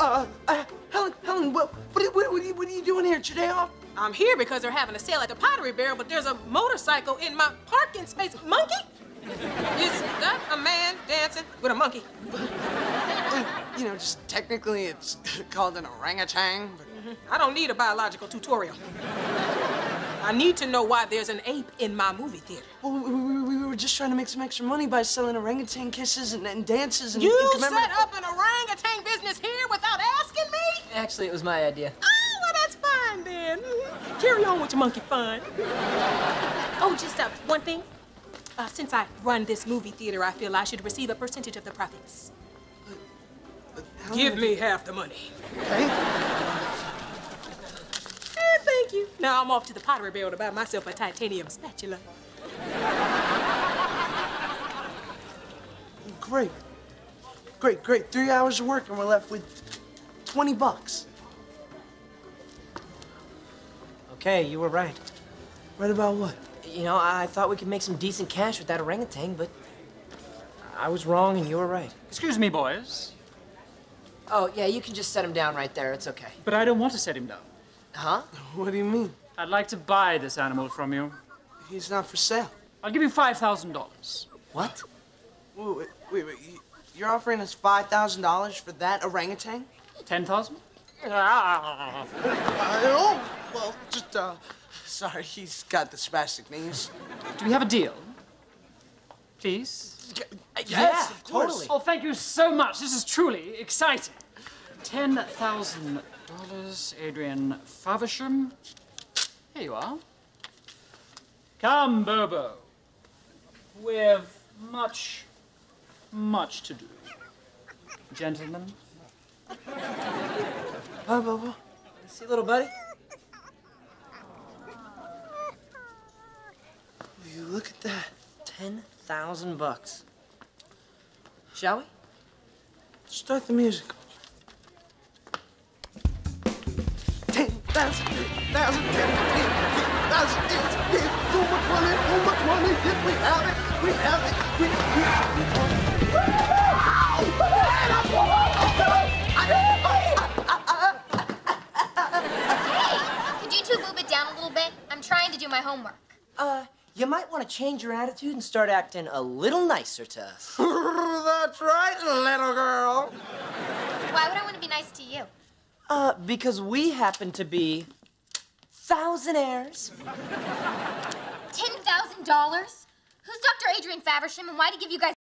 Uh, uh, Helen, Helen, what, what, are- what, what, are you, what are you doing here? It's your day off? I'm here because they're having a sale at the Pottery Barrel, but there's a motorcycle in my parking space. Monkey? Is that a man dancing with a monkey? You know, just technically it's called an orangutan, but I don't need a biological tutorial. I need to know why there's an ape in my movie theater. well, just trying to make some extra money by selling orangutan kisses and, and dances and, You and set up an orangutan business here without asking me? Actually, it was my idea. Oh, well, that's fine then. Carry on with your monkey fun. Oh, just uh, one thing. Uh, since I run this movie theater, I feel I should receive a percentage of the profits. Helen, Give me half the money. Okay? Eh, thank you. Now I'm off to the pottery barrel to buy myself a titanium spatula. Great. Great, great. Three hours of work and we're left with 20 bucks. Okay, you were right. Right about what? You know, I thought we could make some decent cash with that orangutan, but I was wrong and you were right. Excuse me, boys, Oh, yeah, you can just set him down right there. It's okay. but I don't want to set him down. Huh? What do you mean? I'd like to buy this animal from you. He's not for sale. I'll give you $5,000. What? Wait, wait, wait. wait. You- You're offering us $5,000 for that orangutan? 10,000? Uh, oh, well, just, uh, sorry, he's got the spastic knees. Do we have a deal? Please? Yes, of course. totally. Oh, thank you so much. This is truly exciting. $10,000, Adrian Faversham. Here you are. Come, Bobo. We've much, much to do. Gentlemen. Blah, blah, blah. See, little buddy? You look at that? 10,000 bucks. Shall we? Start the music. Ten thousand, ten thousand, ten, ten, ten thousand, ten, ten. So much money, so much money. Yes, we have it. We have it. We, we, Could you two move it down a little bit? I'm trying to do my homework. Uh, you might want to change your attitude and start acting a little nicer to us. That's right, little girl. Why would I want to be nice to you? Uh, because we happen to be thousandaires. $10,000? Who's Dr. Adrian Faversham and why did he give you guys